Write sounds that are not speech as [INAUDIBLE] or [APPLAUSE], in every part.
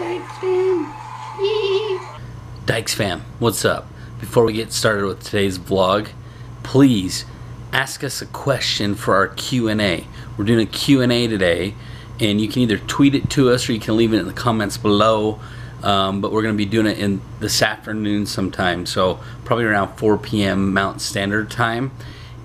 Dyches fam. Dyches fam, what's up? Before we get started with today's vlog, please ask us a question for our Q&A. We're doing a Q&A today, and you can either tweet it to us or you can leave it in the comments below. Um, but we're going to be doing it in this afternoon sometime, so probably around 4 p.m. Mountain Standard Time.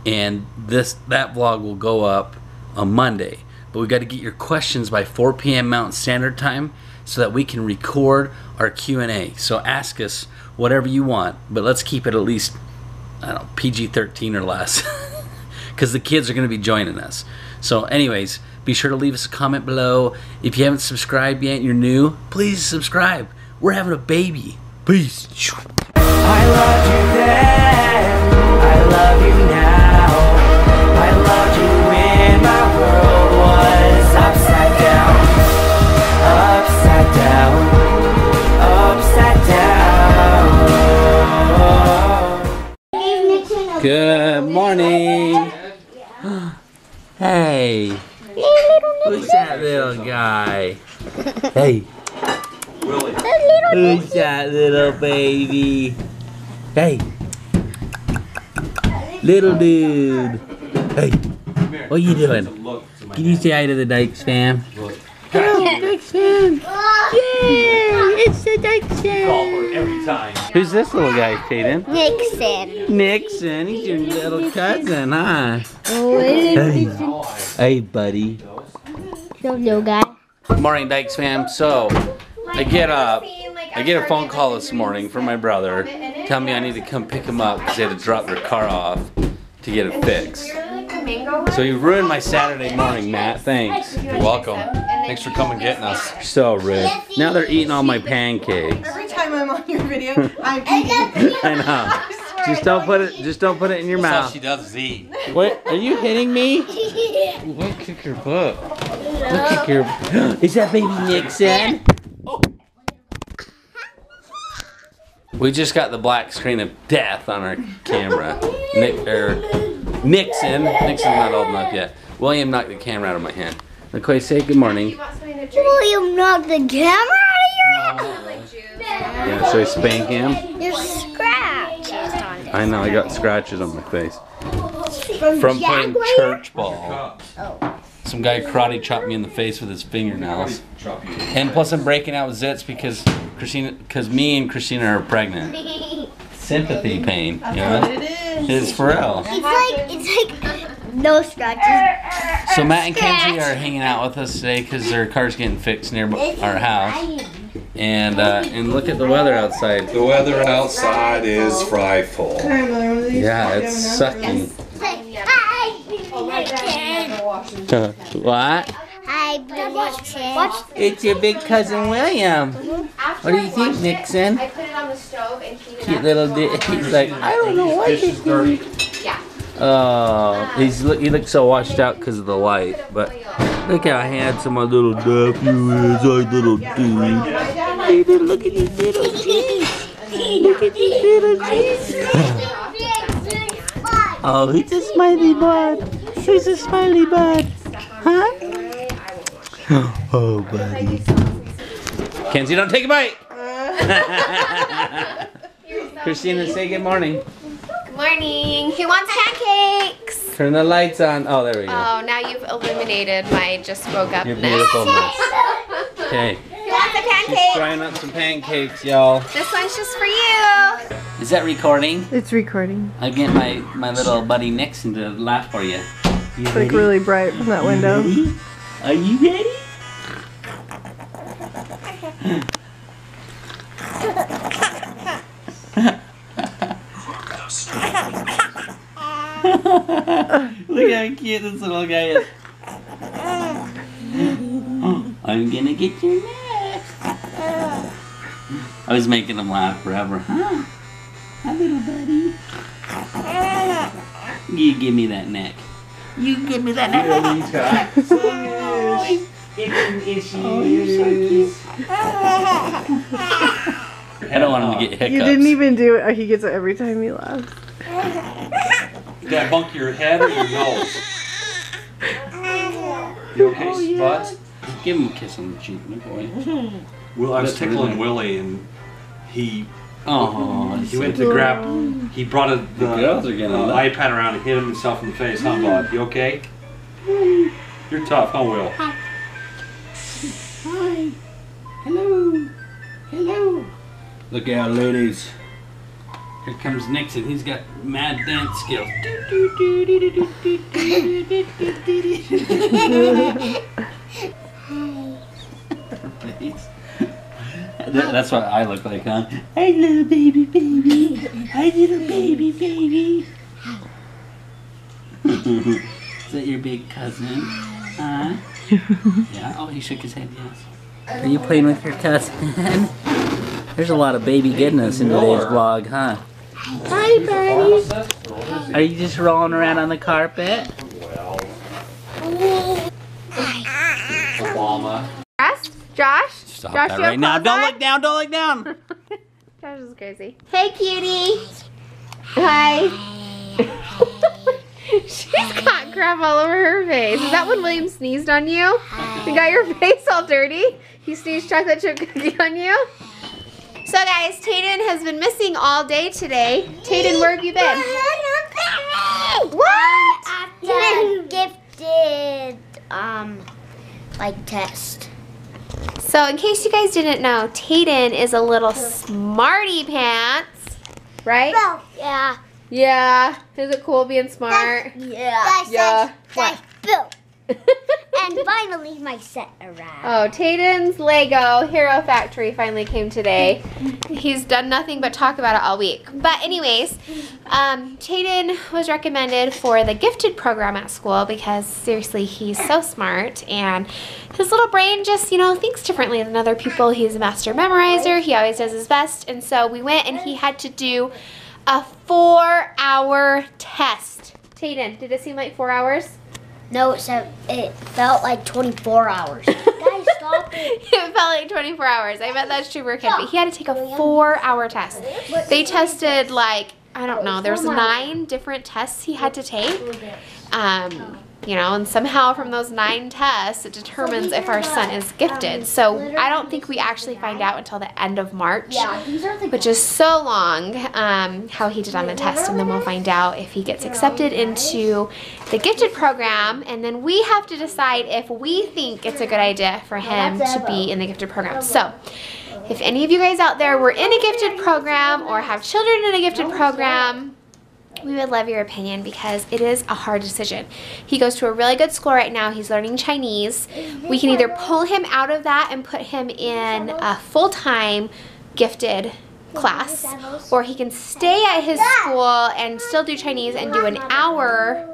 And this that vlog will go up on Monday. But we got to get your questions by 4 p.m. Mountain Standard Time so that we can record our Q&A. So ask us whatever you want, but let's keep it at least I don't know, PG-13 or less. [LAUGHS] Cuz the kids are going to be joining us. So anyways, be sure to leave us a comment below. If you haven't subscribed yet and you're new, please subscribe. We're having a baby. Peace. I loved you then, I love you now. Hey. Who's that little baby? Hey. Little dude. Hey. What are you doing? Can you say hi to the Dyches fam? Hello, Dyches fam. Yay! It's the Dyches fam. Every time. Who's this little guy, Kaden? Nixon. Nixon. He's your little cousin, huh? Hey. Hey, buddy. little guy. Morning, Dyches fam. So, I get up. I get a phone call this morning from my brother tell me I need to come pick him up because they had to drop their car off to get it fixed. So you ruined my Saturday morning, Matt. Thanks. You're welcome. Thanks for coming getting us. So rude. Now they're eating all my pancakes. Every time I'm on your video, [LAUGHS] I'm eating. I know. [LAUGHS] Just don't put it. Just don't put it in your That's all mouth. she does is eat. Wait, are you hitting me? [LAUGHS] What kick your butt? What kick your? [GASPS] Is that baby Nixon? We just got the black screen of death on our camera. Nick or Nixon. Nixon's not old enough yet. William knocked the camera out of my hand. McCoy, say good morning. William knocked the camera out of your hand. Yeah, so I spank him. You're scratched. I know I got scratches on my face from playing church ball. Oh. Some guy karate chopped me in the face with his fingernails. And plus, I'm breaking out with zits because Christina, because me and Christina are pregnant. Sympathy pain, you know? It is. It's for real. It's like it's like no scratches. So Matt and Kenzie are hanging out with us today because their car's getting fixed near our house. And uh, and look at the weather outside. The weather outside is frightful. Yeah, it's sucking. Hi, Nixon. [LAUGHS] what? Hi, Nixon. It's your big cousin William. What do you think, Nixon? I put it on the stove and heated Cute little di- [LAUGHS] He's like, I don't know what Dish is dirty. Yeah. Oh, he's look. He looks so washed out because of the light. But look how handsome my little nephew is. Our little dude. Baby, look at these little G's. Look at these little G's. [LAUGHS] Oh, he's a smiley bud. He's a smiley bud. Huh? [LAUGHS] Oh, buddy. Kenzie, don't take a bite. [LAUGHS] Christina, say good morning. Good morning. Who wants pancakes? Turn the lights on. Oh, there we go. Oh, now you've illuminated my just woke up. Your beautifulness. Okay. Who wants a She's pancake? frying up some pancakes, y'all. This one's just for you. Is that recording? It's recording. I get my my little buddy Nixon to laugh for you. You It's like really bright from that window. ready? [LAUGHS] Are you ready? Look how cute this little guy is. I'm gonna get your neck. I was making him laugh forever, huh? Hi, little buddy. You give me that neck. You give me that neck. [LAUGHS] Oh, you're so cute. I don't want him to get hiccups. You didn't even do it. He gets it every time he laughs. Did I bunk your head or your nose? You okay, Oh, yeah. Bud? Give him a kiss on the cheek, my boy. Well, I was That's tickling really- Willie, and he Oh, he went to grab. He brought a, the, girls are getting uh, iPad around and hit himself in the face. Huh, Bob? You okay? [LAUGHS] You're tough, huh, Will? Hi. Hello. Hello. Look out, ladies. Here comes Nixon. He's got mad dance skills. That's what I look like, huh? Hey, little baby, baby. Hi, little baby, baby. Is that your big cousin? Huh? [LAUGHS] yeah. Oh, he shook his head. Yes. Are you playing with your cousin? [LAUGHS] There's a lot of baby goodness in today's vlog, huh? Hi, buddy. Are you just rolling around on the carpet? Obama. Josh? Josh? Stop Josh, that you right now. Don't look down. Don't look down. [LAUGHS] Josh is crazy. Hey, cutie. Hi. She's got crap all over her face. Is that when William sneezed on you? You got your face all dirty? He sneezed chocolate chip cookie on you? So guys, Tayden has been missing all day today. Tayden, where have you been? What? After gifted, um, like test. So in case you guys didn't know, Tayden is a little smarty pants, right? Well, yeah. Yeah. Is it cool being smart? Yeah. That's, Yeah. That's, that's Bill. and finally, my set arrived. Oh, Tayden's Lego Hero Factory finally came today. [LAUGHS] He's done nothing but talk about it all week. But anyways, um, Tayden was recommended for the gifted program at school because seriously, he's so smart and his little brain just, you know, thinks differently than other people. He's a master memorizer. He always does his best. And so we went and he had to do a four hour test. Tayden, did it seem like four hours? No, it said it felt like 24 hours. [LAUGHS] Guys, stop it. [LAUGHS] it felt like 24 hours. I bet that's true for a kid, but he had to take a four hour test. They tested like, I don't know, there was nine different tests he had to take. Um, you know, and somehow from those nine tests, it determines if our son is gifted. So I don't think we actually find out until the end of March, Yeah, which is so long, um, how he did on the test. And then we'll find out if he gets accepted into the gifted program. And then we have to decide if we think it's a good idea for him to be in the gifted program. So if any of you guys out there were in a gifted program or have children in a gifted program, we would love your opinion because it is a hard decision. He goes to a really good school right now. He's learning Chinese. We can either pull him out of that and put him in a full-time gifted class or he can stay at his school and still do Chinese and do an hour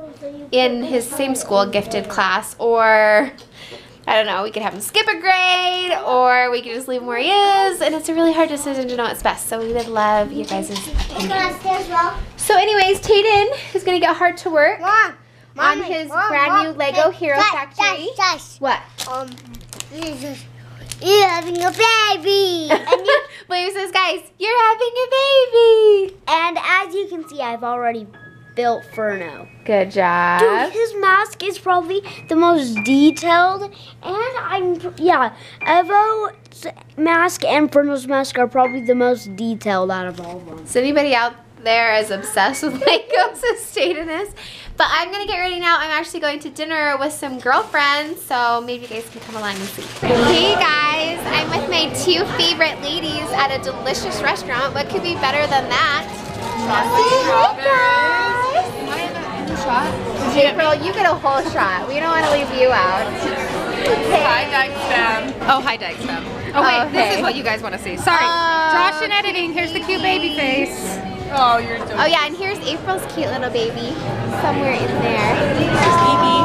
in his same school gifted class or I don't know, we could have him skip a grade or we could just leave him where he is and it's a really hard decision to know what's best. So we would love you guys' opinion. So anyways, Tayden is going to get hard to work Mom, on his brand new Lego Hero Factory. Josh, What? um, you're having a baby. [LAUGHS] and, you, William says, guys, you're having a baby. and as you can see, I've already built Furno. Good job. Dude, his mask is probably the most detailed, and I'm yeah, Evo's mask and Furno's mask are probably the most detailed out of all of them. So anybody out there is obsessed with Legos as Tayden is. But I'm going to get ready now. I'm actually going to dinner with some girlfriends, so maybe you guys can come along and see. Hey guys, I'm with my two favorite ladies at a delicious restaurant. What could be better than that? Hey guys. April, you get a whole shot. We don't want to leave you out. Hi, Dyches fam. Oh, hi, Dyches fam. Oh, wait, Okay. this is what you guys want to see. Sorry. Oh, Josh and editing. Here's the cute baby face. Oh, you're so Oh yeah, and here's April's cute little baby somewhere in there. There's Evie.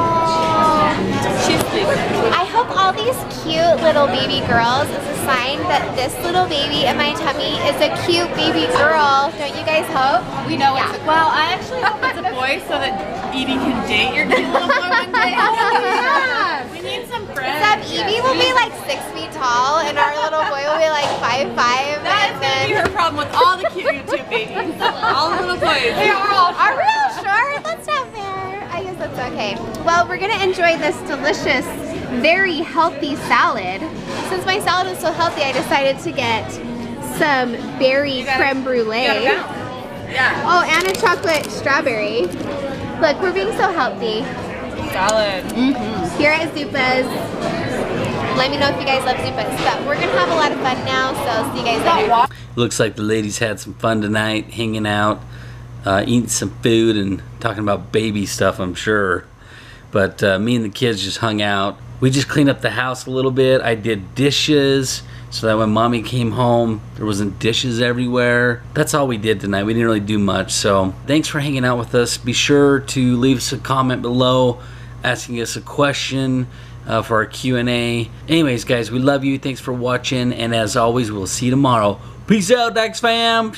She's sleeping. I hope all these cute little baby girls is a sign that this little baby in my tummy is a cute baby girl. Don't you guys hope? We know Yeah. it's a Well, I actually hope it's a [LAUGHS] boy so that Evie can date your cute little boy one day. [LAUGHS] Oh, yeah. We need some friends. Except Evie will be like six feet tall and our little boy will be like five five. Problem with all the cute YouTube babies. All the little boys. They are all Are we all sure? That's not fair. I guess that's okay. Well, we're gonna enjoy this delicious very healthy salad. Since my salad was so healthy, I decided to get some berry creme brulee. Yeah. Oh, and a chocolate strawberry. Look, we're being so healthy. Salad. Mm -hmm. Here at Zupa's. Let me know if you guys love Zupa's. But we're gonna have a lot of fun now, so see you guys later. Looks like the ladies had some fun tonight, hanging out, uh, eating some food, and talking about baby stuff, I'm sure. But uh, me and the kids just hung out. We just cleaned up the house a little bit. I did dishes so that when mommy came home, there wasn't dishes everywhere. That's all we did tonight. We didn't really do much. So thanks for hanging out with us. Be sure to leave us a comment below asking us a question uh, for our Q&A. Anyways, guys, we love you. Thanks for watching. And as always, we'll see you tomorrow. Peace out, Dyches fam.